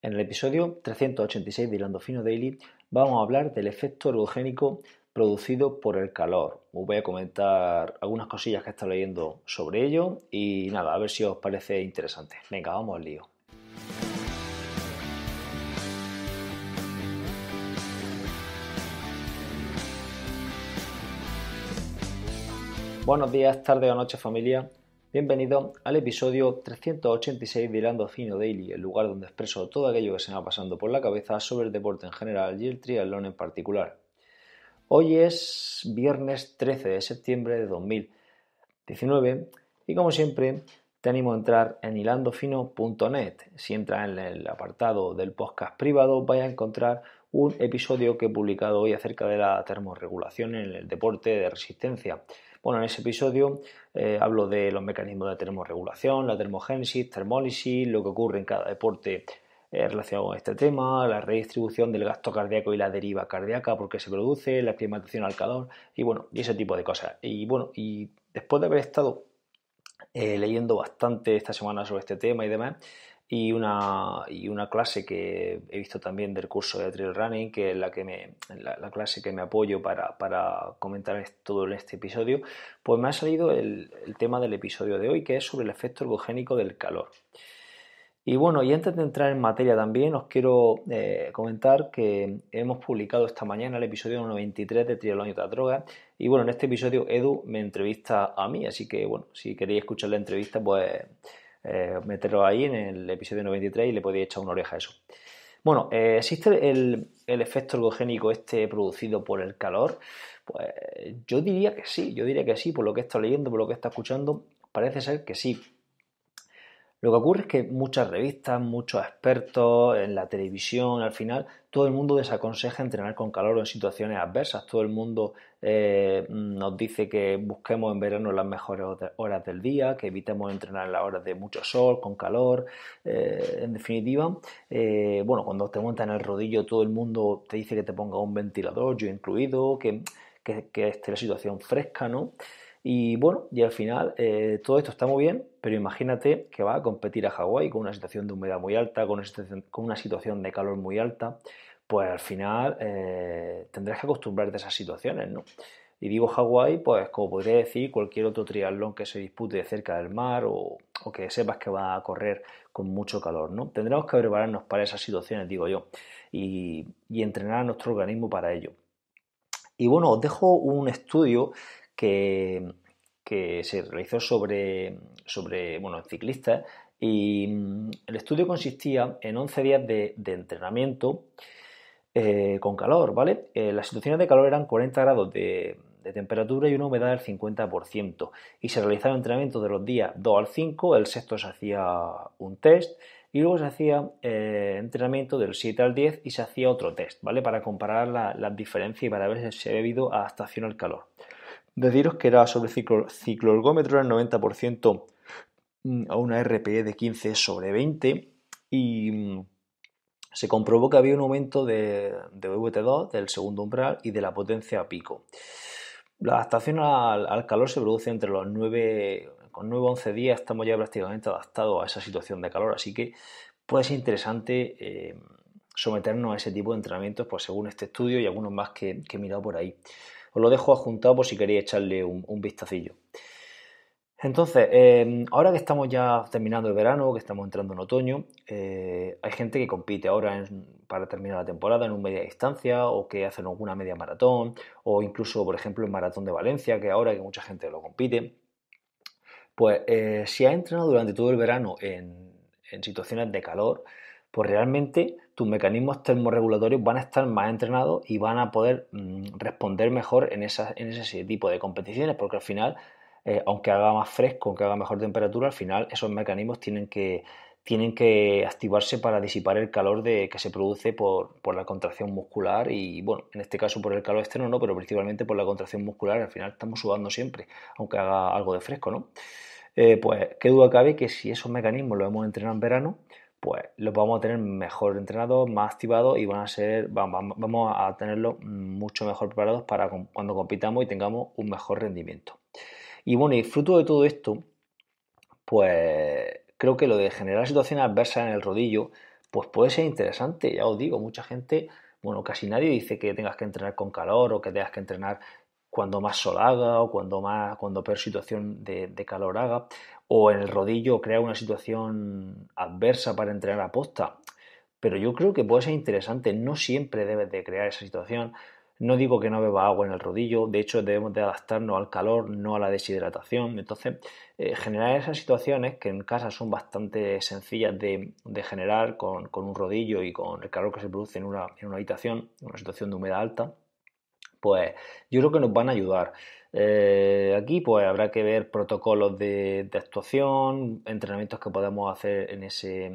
En el episodio 386 de Hilando Fino Daily vamos a hablar del efecto ergogénico producido por el calor. Os voy a comentar algunas cosillas que he estado leyendo sobre ello y nada, a ver si os parece interesante. Venga, vamos al lío. Buenos días, tarde o noche familia. Bienvenido al episodio 386 de Hilando Fino Daily, el lugar donde expreso todo aquello que se me va pasando por la cabeza sobre el deporte en general y el triatlón en particular. Hoy es viernes 13 de septiembre de 2019 y como siempre te animo a entrar en hilandofino.net. Si entras en el apartado del podcast privado vais a encontrar un episodio que he publicado hoy acerca de la termorregulación en el deporte de resistencia. Bueno, en ese episodio eh, hablo de los mecanismos de termorregulación, la termogénesis, termólisis, lo que ocurre en cada deporte eh, relacionado con este tema, la redistribución del gasto cardíaco y la deriva cardíaca, porque se produce, la aclimatación al calor y bueno, ese tipo de cosas. Y bueno, y después de haber estado eh, leyendo bastante esta semana sobre este tema y demás, y una, y una clase que he visto también del curso de trail running, que es la, que me, la, clase que me apoyo para, para, comentar todo en este episodio, pues me ha salido el, el, tema del episodio de hoy, que es sobre el efecto ergogénico del calor. Y bueno, y antes de entrar en materia también, os quiero eh, comentar que hemos publicado esta mañana el episodio 93 de Triatlón y otras drogas. Y bueno, en este episodio Edu me entrevista a mí, así que bueno, si queréis escuchar la entrevista, pues eh, meterlo ahí en el episodio 93 y le podéis echar una oreja a eso. Bueno, eh, ¿existe el, efecto ergogénico este producido por el calor? Pues yo diría que sí, yo diría que sí, por lo que he estado leyendo, por lo que he estado escuchando, parece ser que sí. Lo que ocurre es que muchas revistas, muchos expertos en la televisión, al final, todo el mundo desaconseja entrenar con calor en situaciones adversas. Todo el mundo eh, nos dice que busquemos en verano las mejores horas del día, que evitemos entrenar en las horas de mucho sol, con calor. Eh, en definitiva, eh, bueno, cuando te montan el rodillo, todo el mundo te dice que te ponga un ventilador, yo incluido, que, que, que esté la situación fresca, ¿no? Y bueno, y al final eh, todo esto está muy bien, pero imagínate que va a competir a Hawái con una situación de humedad muy alta, con una situación, de calor muy alta, pues al final eh, tendrás que acostumbrarte a esas situaciones, ¿no? Y digo Hawái, pues como podría decir cualquier otro triatlón que se dispute cerca del mar o, o, que sepas que va a correr con mucho calor, ¿no? Tendremos que prepararnos para esas situaciones, digo yo, y, y entrenar a nuestro organismo para ello. Y bueno, os dejo un estudio que, se realizó sobre, sobre bueno, ciclistas y mm, el estudio consistía en 11 días de, entrenamiento eh, con calor, ¿vale? Eh, las situaciones de calor eran 40 grados de, temperatura y una humedad del 50%. Y se realizaba entrenamiento de los días 2 al 5, el sexto se hacía un test y luego se hacía eh, entrenamiento del 7 al 10 y se hacía otro test, ¿vale? Para comparar las diferencias y para ver si se ha debido a adaptación al calor. Deciros que era sobre ciclo, ergómetro, era el 90% a una RPE de 15 sobre 20 y mm, se comprobó que había un aumento de, de VT2 del segundo umbral y de la potencia a pico. La adaptación al, calor se produce entre los 9, con 9 11 días, estamos ya prácticamente adaptados a esa situación de calor, así que puede ser interesante eh, someternos a ese tipo de entrenamientos, pues según este estudio y algunos más que, que he mirado por ahí. Os lo dejo adjuntado por si queréis echarle un, vistacillo. Entonces, em, ahora que estamos ya terminando el verano, que estamos entrando en otoño, eh, hay gente que compite ahora para terminar la temporada en un media distancia o que hacen alguna media maratón o incluso, por ejemplo, el maratón de Valencia, que ahora que mucha gente lo compite. Pues eh, si has entrenado durante todo el verano en situaciones de calor, pues realmente tus mecanismos termorregulatorios van a estar más entrenados y van a poder mm, responder mejor en, en, ese tipo de competiciones, porque al final, eh, aunque haga más fresco, aunque haga mejor temperatura, al final esos mecanismos tienen que, tienen que activarse para disipar el calor que se produce por, la contracción muscular y, bueno, en este caso por el calor externo no, pero principalmente por la contracción muscular, al final estamos sudando siempre, aunque haga algo de fresco, ¿no? Eh, pues qué duda cabe que si esos mecanismos los hemos entrenado en verano, pues los vamos a tener mejor entrenados, más activados y van a ser, vamos a tenerlos mucho mejor preparados para cuando compitamos y tengamos un mejor rendimiento. Y bueno, y fruto de todo esto, pues creo que lo de generar situaciones adversas en el rodillo, pues puede ser interesante, ya os digo, mucha gente, bueno, casi nadie dice que tengas que entrenar con calor o que tengas que entrenar cuando más sol haga o cuando más cuando peor situación de, calor haga o en el rodillo crea una situación adversa para entrenar a posta pero yo creo que puede ser interesante no siempre debes de crear esa situación no digo que no beba agua en el rodillo, de hecho debemos de adaptarnos al calor, no a la deshidratación. Entonces, eh, generar esas situaciones que en casa son bastante sencillas de, generar con, un rodillo y con el calor que se produce en una, en una habitación, una situación de humedad alta, pues yo creo que nos van a ayudar. Eh, aquí pues habrá que ver protocolos de, actuación, entrenamientos que podemos hacer en, ese,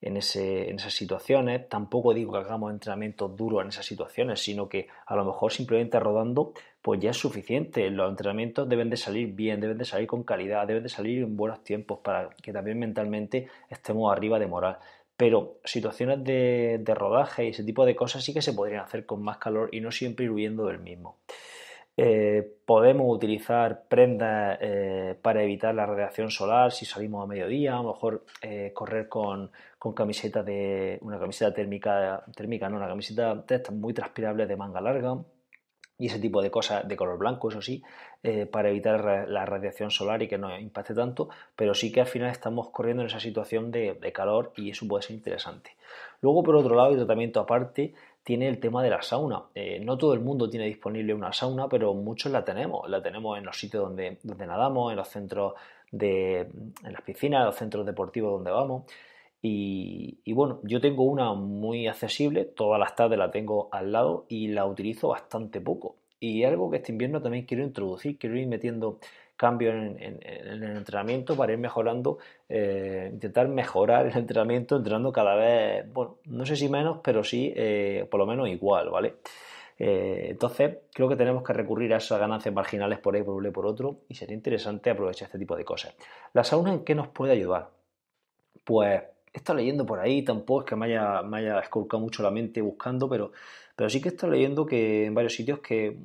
en, ese, en esas situaciones. Tampoco digo que hagamos entrenamientos duros en esas situaciones, sino que a lo mejor simplemente rodando pues ya es suficiente. Los entrenamientos deben de salir bien, deben de salir con calidad, deben de salir en buenos tiempos para que también mentalmente estemos arriba de moral pero situaciones de, rodaje y ese tipo de cosas sí que se podrían hacer con más calor y no siempre ir huyendo del mismo. Eh, podemos utilizar prendas eh, para evitar la radiación solar si salimos a mediodía, a lo mejor eh, correr con, camiseta de una camiseta térmica, térmica, no, una camiseta muy transpirable de manga larga y ese tipo de cosas de color blanco, eso sí, eh, para evitar la radiación solar y que no impacte tanto, pero sí que al final estamos corriendo en esa situación de, calor y eso puede ser interesante. Luego, por otro lado, el tratamiento aparte tiene el tema de la sauna. Eh, no todo el mundo tiene disponible una sauna, pero muchos la tenemos. La tenemos en los sitios donde, donde nadamos, en los centros de, en las piscinas, en los centros deportivos donde vamos. Y, bueno, yo tengo una muy accesible, todas las tardes la tengo al lado y la utilizo bastante poco. Y algo que este invierno también quiero introducir, quiero ir metiendo cambios en, el entrenamiento para ir mejorando, eh, intentar mejorar el entrenamiento, entrenando cada vez, bueno, no sé si menos, pero sí eh, por lo menos igual, ¿vale? Eh, entonces, creo que tenemos que recurrir a esas ganancias marginales por ahí, por un por otro, y sería interesante aprovechar este tipo de cosas. ¿La sauna en qué nos puede ayudar? Pues he estado leyendo por ahí, tampoco es que me haya, me haya mucho la mente buscando, pero, pero sí que he estado leyendo que en varios sitios que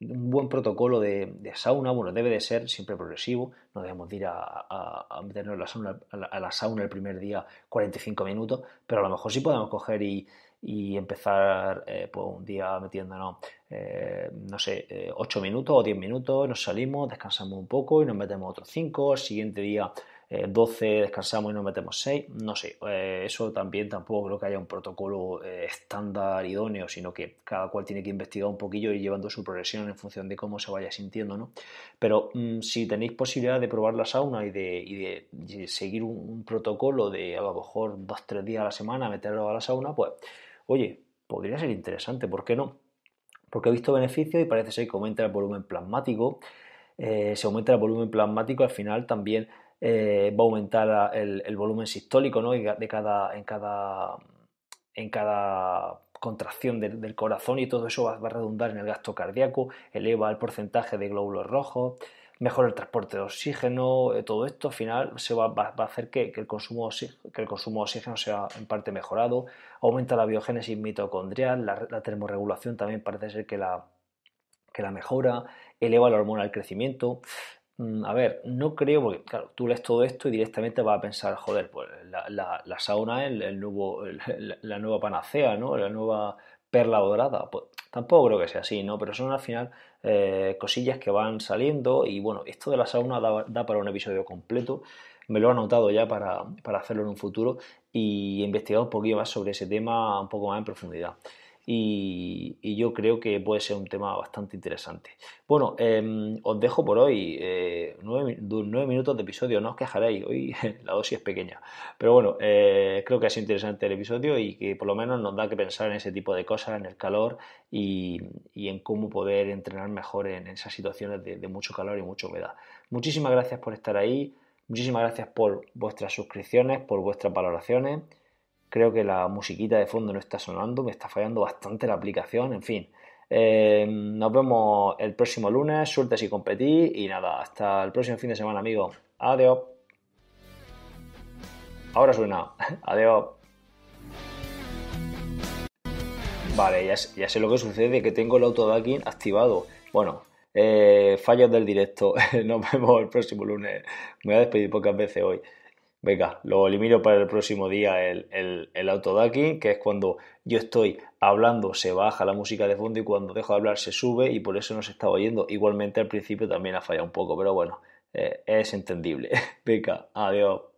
un buen protocolo de, sauna, bueno, debe de ser siempre progresivo, no debemos ir a, meternos la sauna, a, la, sauna el primer día 45 minutos, pero a lo mejor sí podemos coger y, empezar eh, pues un día metiéndonos, eh, no sé, 8 eh, minutos o 10 minutos, nos salimos, descansamos un poco y nos metemos otros 5, el siguiente día 12 eh, descansamos y nos metemos 6, no sé, eh, eso también tampoco creo que haya un protocolo eh, estándar idóneo, sino que cada cual tiene que investigar un poquillo y llevando su progresión en función de cómo se vaya sintiendo, ¿no? Pero mm, si tenéis posibilidad de probar la sauna y de, seguir un, protocolo de a lo mejor 2-3 días a la semana, meterlo a la sauna, pues, oye, podría ser interesante, ¿por qué no? Porque he visto beneficios y parece ser que aumenta el volumen plasmático. se aumenta el volumen plasmático, al final también eh, va a aumentar el, volumen sistólico ¿no? de cada, en, cada, en cada contracción del corazón y todo eso va, a redundar en el gasto cardíaco, eleva el porcentaje de glóbulos rojos, mejora el transporte de oxígeno, eh, todo esto al final se va, a hacer que, el consumo, que el consumo de oxígeno sea en parte mejorado, aumenta la biogénesis mitocondrial, la, la termorregulación también parece ser que la, que la mejora, eleva la hormona del crecimiento. Mm, a ver, no creo, porque claro, tú lees todo esto y directamente vas a pensar, joder, pues la, sauna es el, nuevo, la, nueva panacea, ¿no? La nueva perla dorada. Pues tampoco creo que sea así, ¿no? Pero son al final eh, cosillas que van saliendo y bueno, esto de la sauna da, para un episodio completo. Me lo he anotado ya para, para hacerlo en un futuro y he investigado un poquito más sobre ese tema un poco más en profundidad y, yo creo que puede ser un tema bastante interesante. Bueno, em, os dejo por hoy eh, nueve, minutos de episodio, no os quejaréis, hoy la dosis es pequeña, pero bueno, eh, creo que ha sido interesante el episodio y que por lo menos nos da que pensar en ese tipo de cosas, en el calor y, en cómo poder entrenar mejor en esas situaciones de, de mucho calor y mucha humedad. Muchísimas gracias por estar ahí, muchísimas gracias por vuestras suscripciones, por vuestras valoraciones. Creo que la musiquita de fondo no está sonando, me está fallando bastante la aplicación, en fin. Eh, nos vemos el próximo lunes, suerte si competí y nada, hasta el próximo fin de semana, amigos. Adiós. Ahora suena. Adiós. Vale, ya, sé lo que sucede, que tengo el autodacking activado. Bueno, eh, fallos del directo. Nos vemos el próximo lunes. Me voy a despedir pocas veces hoy. Venga, lo elimino para el próximo día el, el, el que es cuando yo estoy hablando se baja la música de fondo y cuando dejo de hablar se sube y por eso no se está oyendo. Igualmente al principio también ha fallado un poco, pero bueno, eh, es entendible. Venga, adiós.